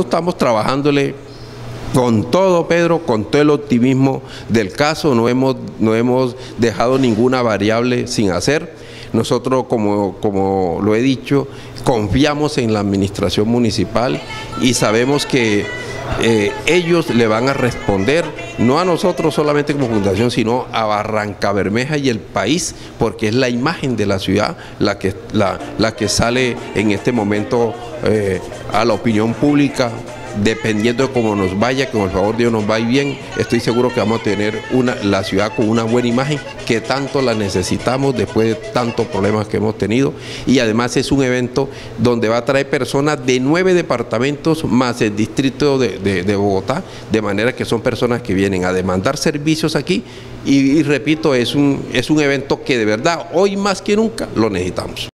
estamos trabajándole con todo, Pedro, con todo el optimismo del caso, no hemos, no hemos dejado ninguna variable sin hacer. Nosotros, como, como lo he dicho, confiamos en la administración municipal y sabemos que eh, ellos le van a responder, no a nosotros solamente como fundación, sino a Barranca Bermeja y el país, porque es la imagen de la ciudad la que, la, la que sale en este momento eh, a la opinión pública dependiendo de cómo nos vaya, con el favor de Dios nos va bien, estoy seguro que vamos a tener una, la ciudad con una buena imagen que tanto la necesitamos después de tantos problemas que hemos tenido y además es un evento donde va a traer personas de nueve departamentos más el distrito de, de Bogotá, de manera que son personas que vienen a demandar servicios aquí y, y repito, es un, es un evento que de verdad hoy más que nunca lo necesitamos.